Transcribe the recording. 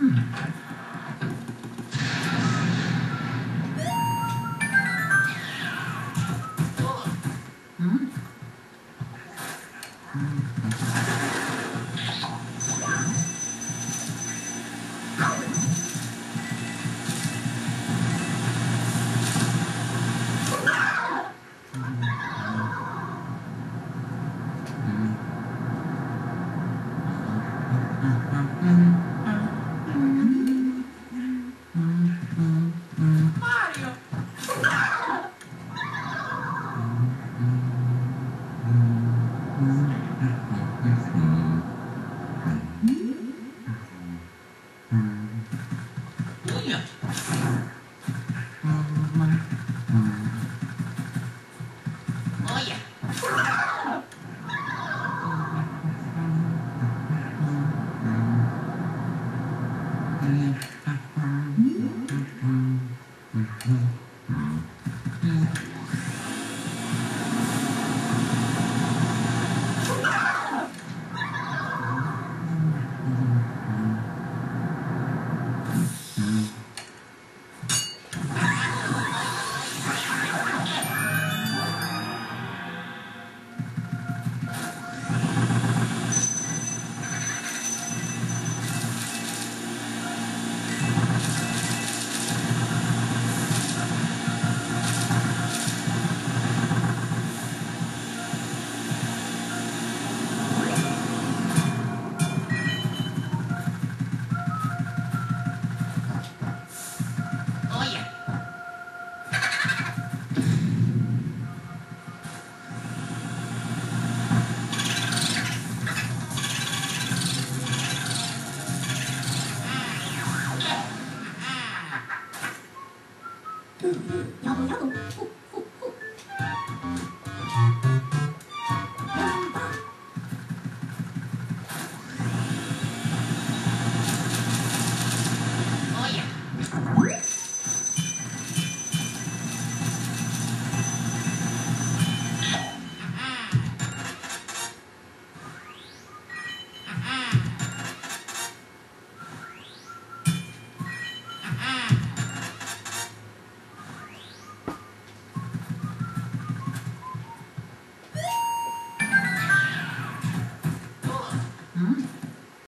や Mm-hmm. やど